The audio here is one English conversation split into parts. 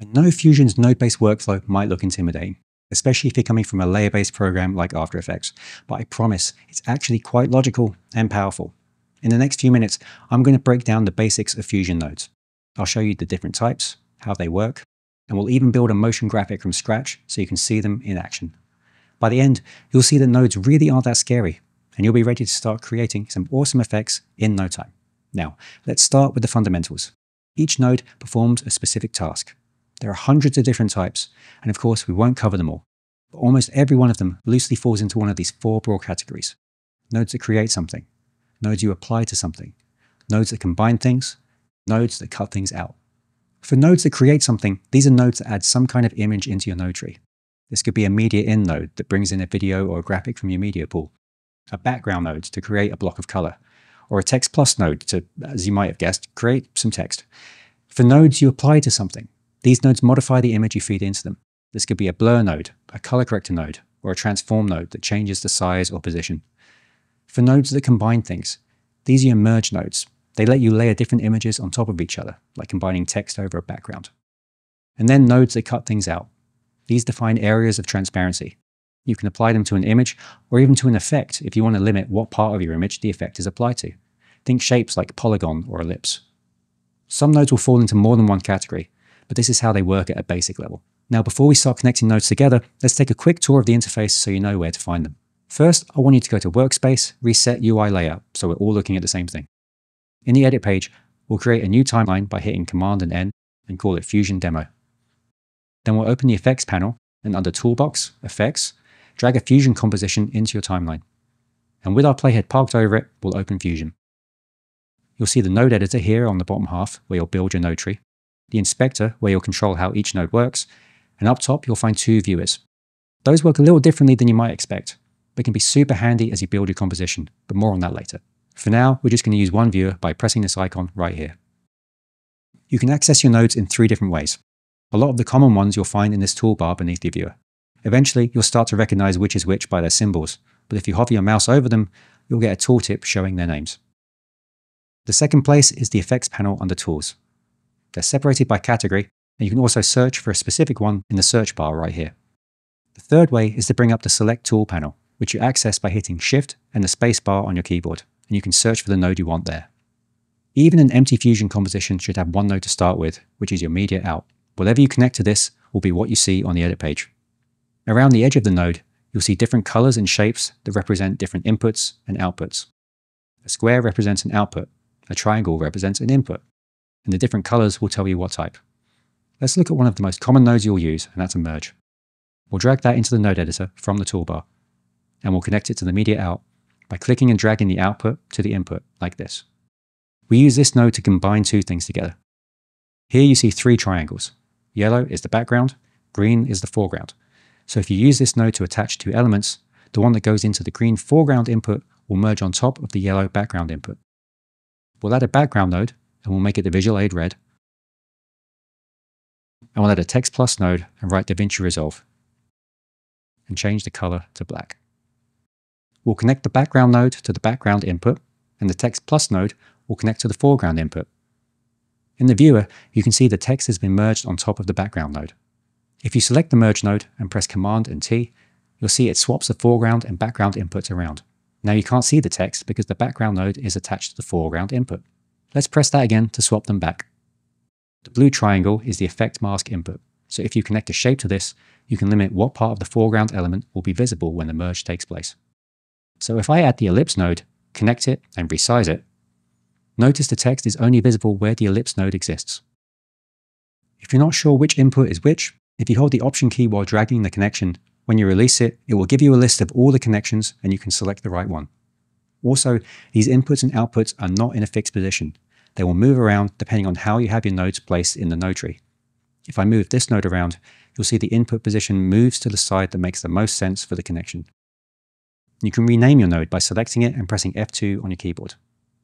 I know Fusion's node-based workflow might look intimidating, especially if you're coming from a layer-based program like After Effects, but I promise it's actually quite logical and powerful. In the next few minutes, I'm going to break down the basics of Fusion nodes. I'll show you the different types, how they work, and we'll even build a motion graphic from scratch so you can see them in action. By the end, you'll see that nodes really aren't that scary, and you'll be ready to start creating some awesome effects in no time. Now, let's start with the fundamentals. Each node performs a specific task. There are hundreds of different types, and of course, we won't cover them all. But almost every one of them loosely falls into one of these four broad categories. Nodes that create something, nodes you apply to something, nodes that combine things, nodes that cut things out. For nodes that create something, these are nodes that add some kind of image into your node tree. This could be a media in node that brings in a video or a graphic from your media pool, a background node to create a block of color, or a text plus node to, as you might have guessed, create some text. For nodes you apply to something, these nodes modify the image you feed into them. This could be a blur node, a color corrector node, or a transform node that changes the size or position. For nodes that combine things, these are your merge nodes. They let you layer different images on top of each other, like combining text over a background. And then nodes that cut things out. These define areas of transparency. You can apply them to an image or even to an effect if you want to limit what part of your image the effect is applied to. Think shapes like polygon or ellipse. Some nodes will fall into more than one category, but this is how they work at a basic level. Now, before we start connecting nodes together, let's take a quick tour of the interface so you know where to find them. First, I want you to go to Workspace, Reset UI Layout, so we're all looking at the same thing. In the Edit page, we'll create a new timeline by hitting Command and N and call it Fusion Demo. Then we'll open the Effects panel and under Toolbox, Effects, drag a Fusion composition into your timeline. And with our playhead parked over it, we'll open Fusion. You'll see the node editor here on the bottom half where you'll build your node tree the inspector, where you'll control how each node works, and up top you'll find two viewers. Those work a little differently than you might expect, but can be super handy as you build your composition, but more on that later. For now, we're just going to use one viewer by pressing this icon right here. You can access your nodes in three different ways. A lot of the common ones you'll find in this toolbar beneath the viewer. Eventually, you'll start to recognize which is which by their symbols, but if you hover your mouse over them, you'll get a tooltip showing their names. The second place is the Effects panel under Tools. They're separated by category, and you can also search for a specific one in the search bar right here. The third way is to bring up the Select Tool panel, which you access by hitting Shift and the space bar on your keyboard, and you can search for the node you want there. Even an empty Fusion composition should have one node to start with, which is your media out. Whatever you connect to this will be what you see on the edit page. Around the edge of the node, you'll see different colors and shapes that represent different inputs and outputs. A square represents an output, a triangle represents an input, and the different colors will tell you what type. Let's look at one of the most common nodes you'll use, and that's a merge. We'll drag that into the node editor from the toolbar, and we'll connect it to the media out by clicking and dragging the output to the input, like this. We use this node to combine two things together. Here you see three triangles. Yellow is the background, green is the foreground. So if you use this node to attach two elements, the one that goes into the green foreground input will merge on top of the yellow background input. We'll add a background node and we'll make it the visual aid red. And we'll add a text plus node and write DaVinci Resolve and change the color to black. We'll connect the background node to the background input and the text plus node will connect to the foreground input. In the viewer, you can see the text has been merged on top of the background node. If you select the merge node and press Command and T, you'll see it swaps the foreground and background inputs around. Now you can't see the text because the background node is attached to the foreground input. Let's press that again to swap them back. The blue triangle is the effect mask input, so if you connect a shape to this, you can limit what part of the foreground element will be visible when the merge takes place. So if I add the ellipse node, connect it, and resize it, notice the text is only visible where the ellipse node exists. If you're not sure which input is which, if you hold the Option key while dragging the connection, when you release it, it will give you a list of all the connections and you can select the right one. Also, these inputs and outputs are not in a fixed position. They will move around depending on how you have your nodes placed in the node tree. If I move this node around, you'll see the input position moves to the side that makes the most sense for the connection. You can rename your node by selecting it and pressing F2 on your keyboard.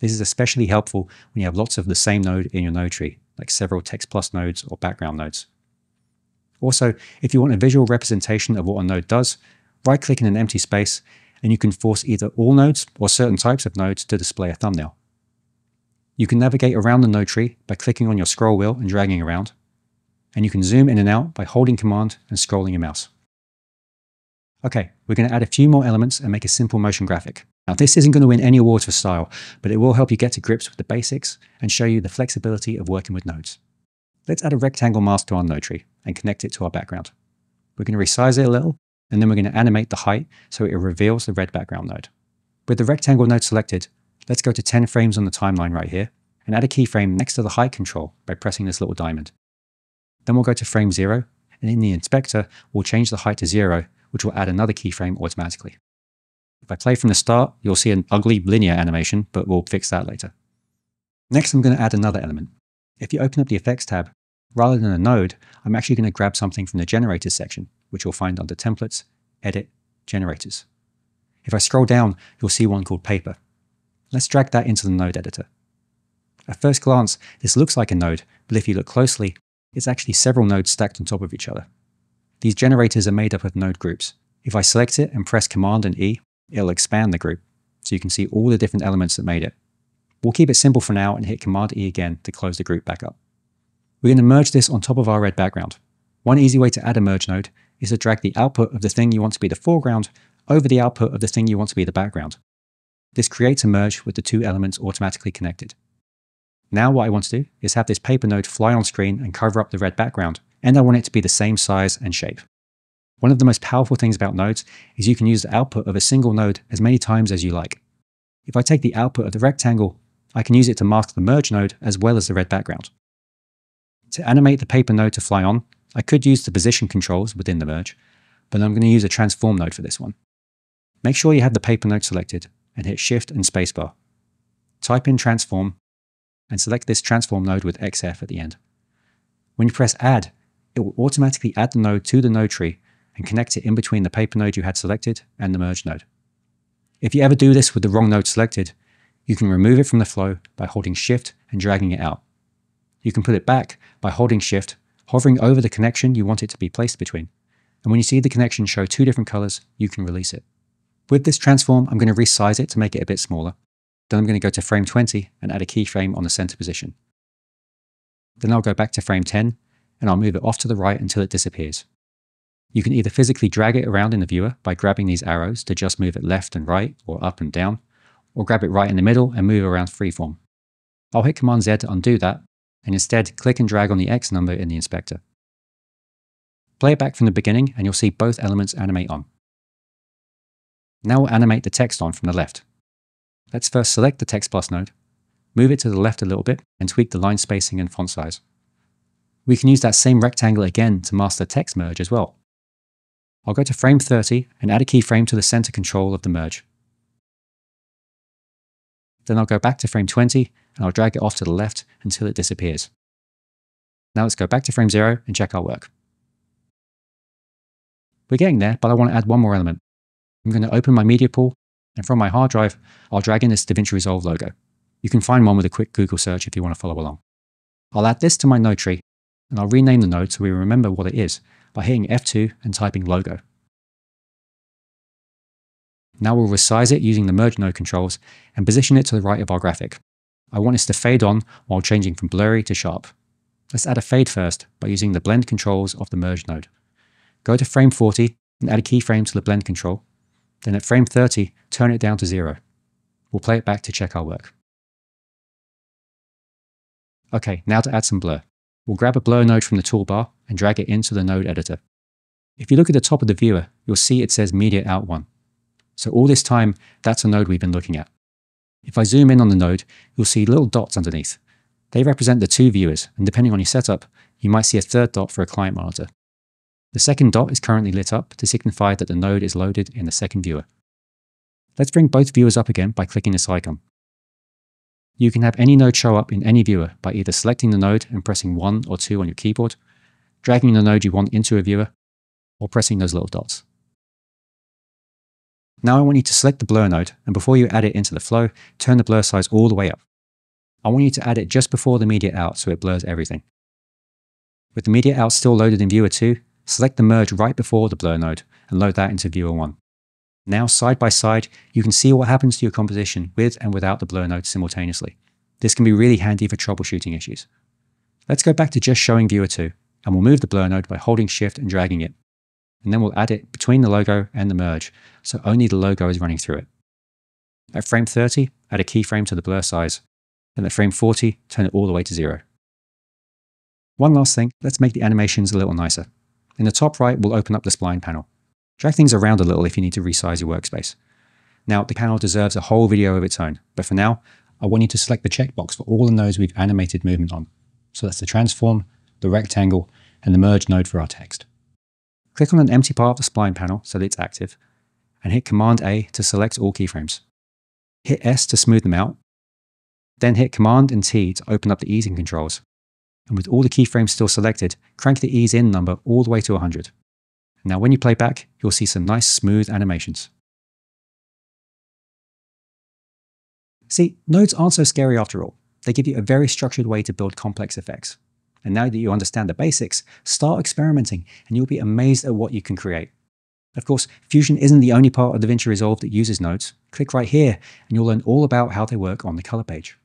This is especially helpful when you have lots of the same node in your node tree, like several text plus nodes or background nodes. Also, if you want a visual representation of what a node does, right click in an empty space and you can force either all nodes or certain types of nodes to display a thumbnail. You can navigate around the node tree by clicking on your scroll wheel and dragging around. and you can zoom in and out by holding Command and scrolling your mouse. Okay, we're going to add a few more elements and make a simple motion graphic. Now, this isn't going to win any awards for style, but it will help you get to grips with the basics and show you the flexibility of working with nodes. Let's add a rectangle mask to our node tree and connect it to our background. We're going to resize it a little, and then we're going to animate the height so it reveals the red background node. With the rectangle node selected, let's go to 10 frames on the timeline right here, and add a keyframe next to the height control by pressing this little diamond. Then we'll go to frame 0, and in the inspector, we'll change the height to 0, which will add another keyframe automatically. If I play from the start, you'll see an ugly linear animation, but we'll fix that later. Next, I'm going to add another element. If you open up the Effects tab, rather than a node, I'm actually going to grab something from the Generators section, which you'll find under Templates, Edit, Generators. If I scroll down, you'll see one called Paper. Let's drag that into the node editor. At first glance, this looks like a node, but if you look closely, it's actually several nodes stacked on top of each other. These generators are made up of node groups. If I select it and press Command and E, it'll expand the group, so you can see all the different elements that made it. We'll keep it simple for now and hit Command E again to close the group back up. We're going to merge this on top of our red background. One easy way to add a merge node is to drag the output of the thing you want to be the foreground over the output of the thing you want to be the background. This creates a merge with the two elements automatically connected. Now what I want to do is have this paper node fly on screen and cover up the red background, and I want it to be the same size and shape. One of the most powerful things about nodes is you can use the output of a single node as many times as you like. If I take the output of the rectangle, I can use it to mask the merge node as well as the red background. To animate the paper node to fly on, I could use the position controls within the merge, but I'm going to use a transform node for this one. Make sure you have the paper node selected and hit Shift and Spacebar. Type in transform and select this transform node with XF at the end. When you press add, it will automatically add the node to the node tree and connect it in between the paper node you had selected and the merge node. If you ever do this with the wrong node selected, you can remove it from the flow by holding shift and dragging it out. You can put it back by holding shift, hovering over the connection you want it to be placed between. And when you see the connection show two different colors, you can release it. With this transform, I'm going to resize it to make it a bit smaller. Then I'm going to go to frame 20 and add a keyframe on the center position. Then I'll go back to frame 10 and I'll move it off to the right until it disappears. You can either physically drag it around in the viewer by grabbing these arrows to just move it left and right or up and down, or grab it right in the middle and move around freeform. I'll hit Command Z to undo that, and instead click and drag on the X number in the inspector. Play it back from the beginning and you'll see both elements animate on. Now we'll animate the text on from the left. Let's first select the Text Plus node, move it to the left a little bit, and tweak the line spacing and font size. We can use that same rectangle again to mask the text merge as well. I'll go to frame 30 and add a keyframe to the center control of the merge. Then I'll go back to frame 20 and I'll drag it off to the left until it disappears. Now let's go back to frame 0 and check our work. We're getting there, but I want to add one more element. I'm going to open my media pool and from my hard drive, I'll drag in this DaVinci Resolve logo. You can find one with a quick Google search if you want to follow along. I'll add this to my node tree, and I'll rename the node so we remember what it is by hitting F2 and typing logo. Now we'll resize it using the merge node controls and position it to the right of our graphic. I want this to fade on while changing from blurry to sharp. Let's add a fade first by using the blend controls of the merge node. Go to frame 40 and add a keyframe to the blend control then at frame 30, turn it down to zero. We'll play it back to check our work. Okay, now to add some blur. We'll grab a blur node from the toolbar and drag it into the node editor. If you look at the top of the viewer, you'll see it says Media Out 1. So all this time, that's a node we've been looking at. If I zoom in on the node, you'll see little dots underneath. They represent the two viewers, and depending on your setup, you might see a third dot for a client monitor. The second dot is currently lit up to signify that the node is loaded in the second viewer. Let's bring both viewers up again by clicking this icon. You can have any node show up in any viewer by either selecting the node and pressing 1 or 2 on your keyboard, dragging the node you want into a viewer, or pressing those little dots. Now I want you to select the blur node, and before you add it into the flow, turn the blur size all the way up. I want you to add it just before the media out so it blurs everything. With the media out still loaded in viewer 2, Select the merge right before the blur node and load that into viewer 1. Now, side by side, you can see what happens to your composition with and without the blur node simultaneously. This can be really handy for troubleshooting issues. Let's go back to just showing viewer 2 and we'll move the blur node by holding shift and dragging it. And then we'll add it between the logo and the merge, so only the logo is running through it. At frame 30, add a keyframe to the blur size, and at frame 40, turn it all the way to zero. One last thing, let's make the animations a little nicer. In the top right, we'll open up the spline panel. Drag things around a little if you need to resize your workspace. Now, the panel deserves a whole video of its own, but for now, I want you to select the checkbox for all the nodes we've animated movement on. So that's the transform, the rectangle, and the merge node for our text. Click on an empty part of the spline panel so that it's active, and hit Command A to select all keyframes. Hit S to smooth them out, then hit Command and T to open up the easing controls. And with all the keyframes still selected, crank the ease in number all the way to 100. Now when you play back, you'll see some nice smooth animations. See, nodes aren't so scary after all. They give you a very structured way to build complex effects. And now that you understand the basics, start experimenting and you'll be amazed at what you can create. Of course, Fusion isn't the only part of DaVinci Resolve that uses nodes. Click right here and you'll learn all about how they work on the color page.